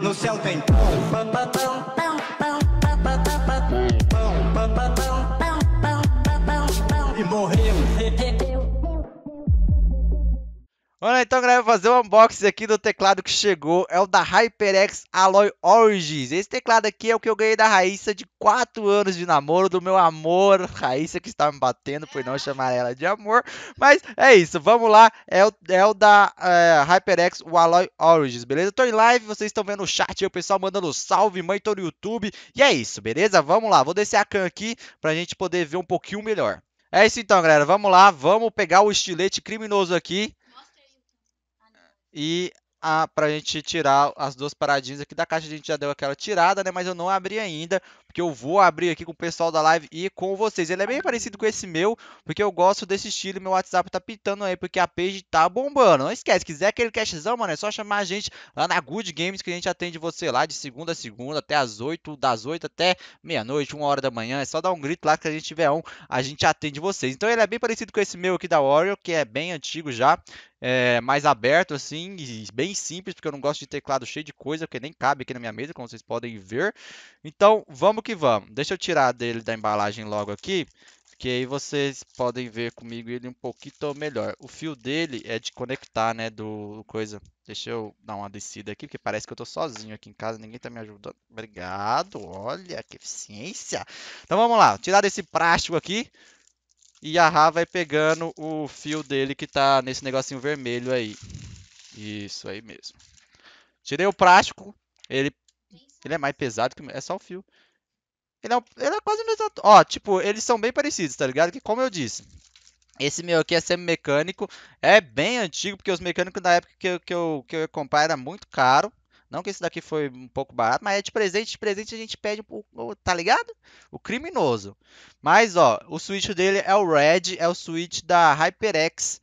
No céu tem pão, pão, pão, pão, Olha, então, galera, vou fazer um unboxing aqui do teclado que chegou. É o da HyperX Alloy Origins. Esse teclado aqui é o que eu ganhei da Raíssa de 4 anos de namoro, do meu amor. Raíssa que está me batendo por não chamar ela de amor. Mas é isso, vamos lá. É o, é o da é, HyperX, o Alloy Origins, beleza? Tô em live, vocês estão vendo o chat aí, o pessoal mandando salve, mãe, tô no YouTube. E é isso, beleza? Vamos lá, vou descer a cam aqui pra gente poder ver um pouquinho melhor. É isso então, galera. Vamos lá, vamos pegar o estilete criminoso aqui e a, pra gente tirar as duas paradinhas aqui da caixa. A gente já deu aquela tirada, né? Mas eu não abri ainda, porque eu vou abrir aqui com o pessoal da live e com vocês. Ele é bem parecido com esse meu, porque eu gosto desse estilo. Meu WhatsApp tá pitando aí, porque a page tá bombando. Não esquece, quiser aquele cashzão, mano, é só chamar a gente lá na Good Games, que a gente atende você lá de segunda a segunda, até as 8, das 8 até meia-noite, uma hora da manhã. É só dar um grito lá que a gente tiver um, a gente atende vocês. Então ele é bem parecido com esse meu aqui da Warrior, que é bem antigo já é, mais aberto assim, bem simples, porque eu não gosto de teclado cheio de coisa, porque nem cabe aqui na minha mesa, como vocês podem ver. Então, vamos que vamos. Deixa eu tirar dele da embalagem logo aqui, que aí vocês podem ver comigo ele um pouquinho melhor. O fio dele é de conectar, né, do coisa. Deixa eu dar uma descida aqui, porque parece que eu tô sozinho aqui em casa, ninguém tá me ajudando. Obrigado, olha que eficiência. Então vamos lá, tirar desse plástico aqui e a Rá vai pegando o fio dele que tá nesse negocinho vermelho aí. Isso aí mesmo. Tirei o plástico, ele, ele é mais pesado que é só o fio. Ele é, ele é quase o mesmo. Ó, tipo, eles são bem parecidos, tá ligado? Que como eu disse, esse meu aqui é semi-mecânico, é bem antigo, porque os mecânicos da época que eu, que eu, que eu ia comprar era muito caro. Não que esse daqui foi um pouco barato, mas é de presente, de presente a gente pede um tá ligado? O criminoso. Mas, ó, o switch dele é o Red, é o switch da HyperX.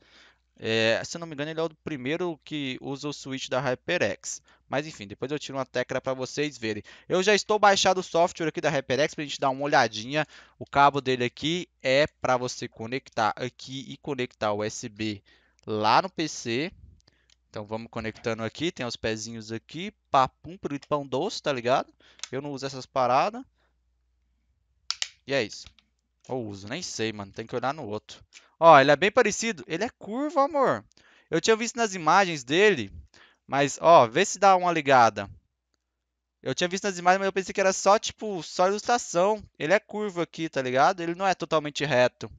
É, se eu não me engano, ele é o primeiro que usa o switch da HyperX. Mas enfim, depois eu tiro uma tecla para vocês verem. Eu já estou baixado o software aqui da HyperX para a gente dar uma olhadinha. O cabo dele aqui é para você conectar aqui e conectar USB lá no PC. Então vamos conectando aqui, tem os pezinhos aqui, papum, pirulito pão doce, tá ligado? Eu não uso essas paradas. E é isso. Ou uso, nem sei, mano, tem que olhar no outro. Ó, ele é bem parecido, ele é curvo, amor. Eu tinha visto nas imagens dele, mas, ó, vê se dá uma ligada. Eu tinha visto nas imagens, mas eu pensei que era só, tipo, só ilustração. Ele é curvo aqui, tá ligado? Ele não é totalmente reto.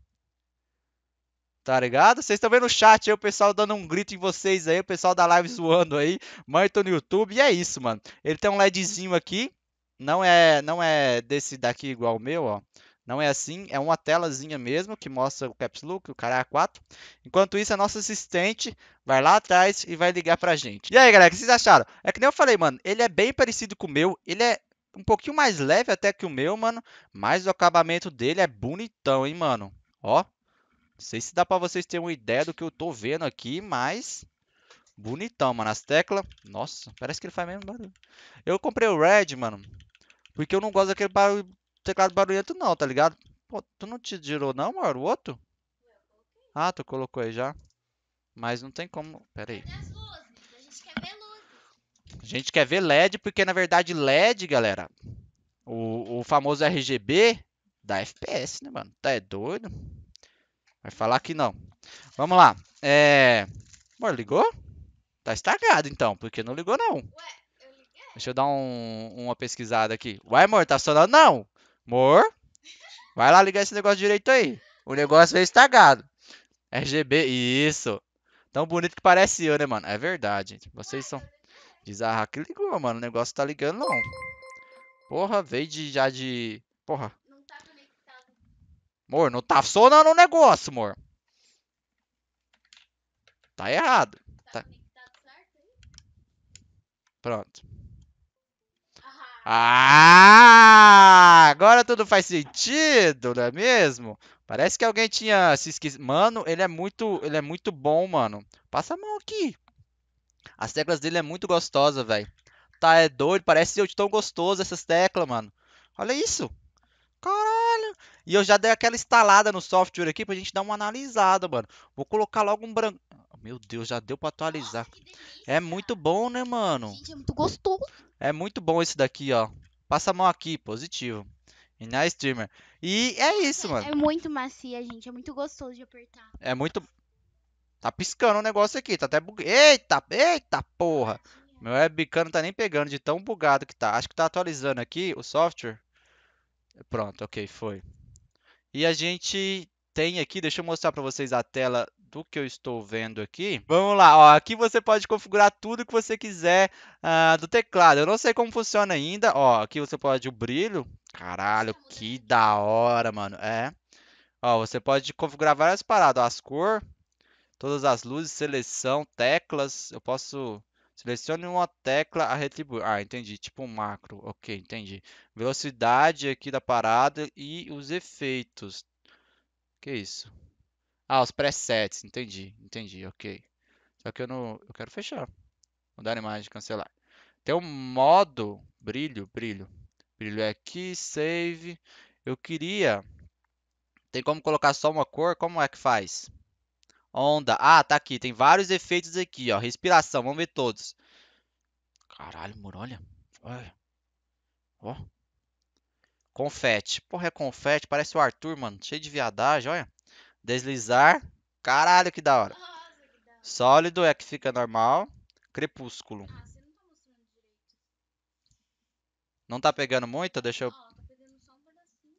Tá ligado? Vocês estão vendo o chat aí, o pessoal dando um grito em vocês aí, o pessoal da live zoando aí. Mãe, tô no YouTube. E é isso, mano. Ele tem um LEDzinho aqui. Não é, não é desse daqui igual o meu, ó. Não é assim, é uma telazinha mesmo que mostra o Caps Look, o cara 4. Enquanto isso, a nossa assistente vai lá atrás e vai ligar pra gente. E aí, galera, o que vocês acharam? É que nem eu falei, mano, ele é bem parecido com o meu, ele é um pouquinho mais leve até que o meu, mano, mas o acabamento dele é bonitão, hein, mano. Ó, não sei se dá pra vocês terem uma ideia do que eu tô vendo aqui, mas... Bonitão, mano. As teclas... Nossa, parece que ele faz mesmo barulho. Eu comprei o Red, mano. Porque eu não gosto daquele barulho... teclado barulhento não, tá ligado? Pô, tu não te girou não, mano? O outro? Ah, tu colocou aí já. Mas não tem como... Pera aí. A gente quer ver LED, porque na verdade LED, galera... O, o famoso RGB da FPS, né, mano? Tá é doido? Vai falar que não. Vamos lá. É... Amor, ligou? Tá estragado então, porque não ligou não. Ué, eu liguei. Deixa eu dar um, uma pesquisada aqui. Ué, amor, tá funcionando não? Amor? Vai lá ligar esse negócio direito aí. O negócio veio estragado. RGB, isso. Tão bonito que parece eu, né, mano? É verdade. Vocês são... Diz a que ligou, mano. O negócio tá ligando não. Porra, veio de, já de... Porra, Amor, não tá funcionando o negócio, amor. Tá errado. Tá. Pronto. Ah, agora tudo faz sentido, não é mesmo? Parece que alguém tinha se esquecido. Mano, ele é muito, ele é muito bom, mano. Passa a mão aqui. As teclas dele é muito gostosa, velho. Tá é doido, parece eu de tão gostoso essas teclas, mano. Olha isso. Caralho. E eu já dei aquela instalada no software aqui pra gente dar uma analisada, mano. Vou colocar logo um branco. Meu Deus, já deu pra atualizar. É muito bom, né, mano? Gente, é muito gostoso. É muito bom esse daqui, ó. Passa a mão aqui, positivo. E na streamer. E é isso, mano. É muito macia, gente. É muito gostoso de apertar. É muito. Tá piscando o negócio aqui, tá até bug... Eita, eita porra! Meu webcam não tá nem pegando de tão bugado que tá. Acho que tá atualizando aqui o software. Pronto, ok, foi. E a gente tem aqui, deixa eu mostrar pra vocês a tela do que eu estou vendo aqui. Vamos lá, ó, aqui você pode configurar tudo que você quiser ah, do teclado. Eu não sei como funciona ainda, ó, aqui você pode o brilho. Caralho, que da hora, mano. É. Ó, você pode configurar várias paradas, as cores, todas as luzes, seleção, teclas. Eu posso selecione uma tecla a retribuir. Ah, entendi, tipo um macro. OK, entendi. Velocidade aqui da parada e os efeitos. Que isso? Ah, os presets, entendi, entendi, ok. Só que eu não, eu quero fechar. Mudar a imagem, cancelar. Tem um modo brilho, brilho. Brilho é aqui, save. Eu queria. Tem como colocar só uma cor? Como é que faz? Onda. Ah, tá aqui. Tem vários efeitos aqui, ó. Respiração. Vamos ver todos. Caralho, mano, olha. Olha. Ó. Confete. Porra, é confete. Parece o Arthur, mano. Cheio de viadagem, olha. Deslizar. Caralho, que da hora. Nossa, que da hora. Sólido é que fica normal. Crepúsculo. Ah, você não tá. Não tá pegando muito? Deixa eu... Tá pegando só um pedacinho.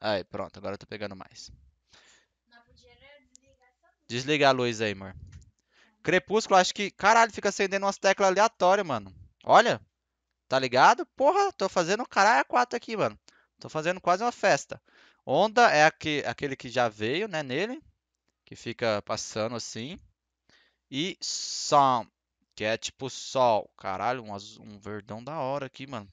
Aí, pronto. Agora eu tô pegando mais. Não podia era desligar essa luz. Desliga a luz aí, amor. Crepúsculo, acho que... Caralho, fica acendendo umas teclas aleatórias, mano. Olha. Tá ligado? Porra, tô fazendo caralho a 4 aqui, mano. Tô fazendo quase uma festa. Onda é aque- aquele que já veio, né, nele. Que fica passando assim. E Sun, que é tipo sol. Caralho, um, azu- um verdão da hora aqui, mano.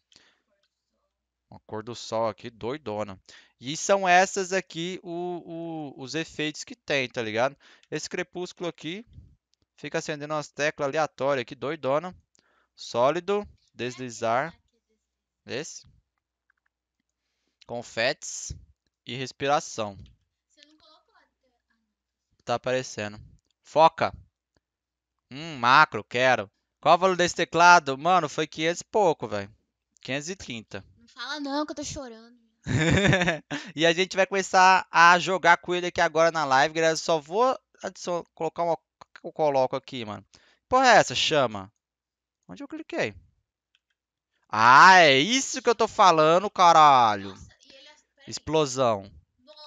Uma cor do sol aqui, doidona. E são essas aqui o- o- os efeitos que tem, tá ligado? Esse crepúsculo aqui fica acendendo umas teclas aleatórias aqui, doidona. Sólido, deslizar. Esse. Confetes e respiração. Tá aparecendo. Foca. Hum, macro, quero. Qual o valor desse teclado? Mano, foi 500 e pouco, velho. 530. Não fala não que eu tô chorando. e a gente vai começar a jogar com ele aqui agora na live, galera. Só vou adicionar, colocar uma. O que eu coloco aqui, mano? Porra, é essa? Chama. Onde eu cliquei? Ah, é isso que eu tô falando, caralho. Nossa. Explosão.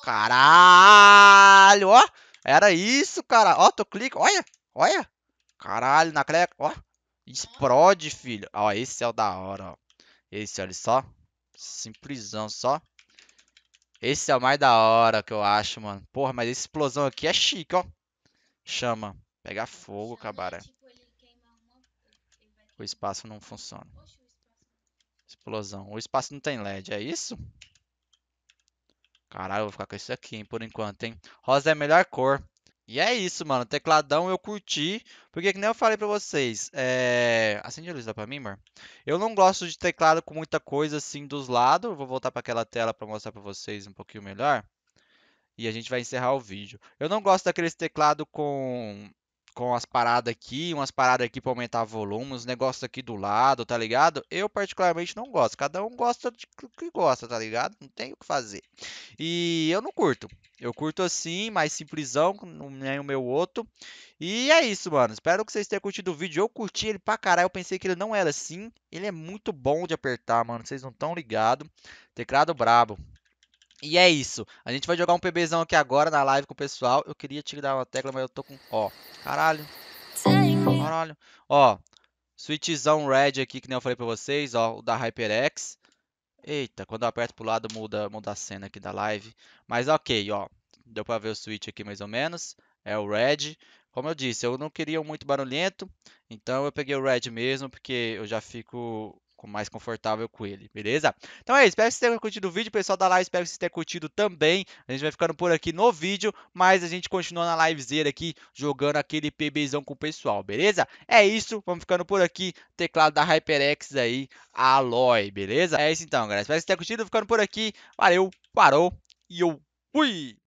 Caralho, ó. Era isso, cara. Ó, tu clica, olha, olha. Caralho, na creca, ó. Explode, filho. Ó, esse é o da hora, ó. Esse, olha só. Simplesão, só. Esse é o mais da hora que eu acho, mano. Porra, mas essa explosão aqui é chique, ó. Chama. Pegar fogo, cabaré. Tipo, O espaço não funciona. Explosão. O espaço não tem LED, é isso? Caralho, vou ficar com esse aqui, hein, por enquanto, hein? Rosa é a melhor cor. E é isso, mano. Tecladão eu curti. Porque que nem eu falei pra vocês. É... Acende a luz, dá pra mim, amor? Eu não gosto de teclado com muita coisa assim dos lados. Vou voltar pra aquela tela pra mostrar pra vocês um pouquinho melhor. E a gente vai encerrar o vídeo. Eu não gosto daqueles teclado com com as paradas aqui, umas paradas aqui pra aumentar volume, uns negócios aqui do lado, tá ligado? Eu particularmente não gosto. Cada um gosta de que gosta, tá ligado? Não tem o que fazer. E eu não curto. Eu curto assim, mais simplesão, nem o meu outro. E é isso, mano. Espero que vocês tenham curtido o vídeo. Eu curti ele pra caralho. Eu pensei que ele não era assim. Ele é muito bom de apertar, mano. Vocês não estão ligados. Teclado brabo. E é isso. A gente vai jogar um PBzão aqui agora na live com o pessoal. Eu queria tirar uma tecla, mas eu tô com. Ó, caralho. Caralho. Ó, switchzão red aqui, que nem eu falei pra vocês. Ó, o da HyperX. Eita, quando eu aperto pro lado muda, muda a cena aqui da live. Mas ok, ó. Deu pra ver o switch aqui mais ou menos. É o red. Como eu disse, eu não queria um muito barulhento. Então eu peguei o red mesmo, porque eu já fico mais confortável com ele, beleza? Então é isso, espero que vocês tenham curtido o vídeo, pessoal da live, espero que vocês tenham curtido também. A gente vai ficando por aqui no vídeo, mas a gente continua na livezeira aqui, jogando aquele PBzão com o pessoal, beleza? É isso, vamos ficando por aqui, teclado da HyperX aí, Aloy, beleza? É isso então, galera, espero que vocês tenham curtido, ficando por aqui, valeu, parou, e eu fui!